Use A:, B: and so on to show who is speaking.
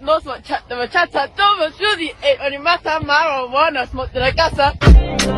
A: No smoke chat bachata, todo Judy, eh, only matter marijuana, smoke de la casa.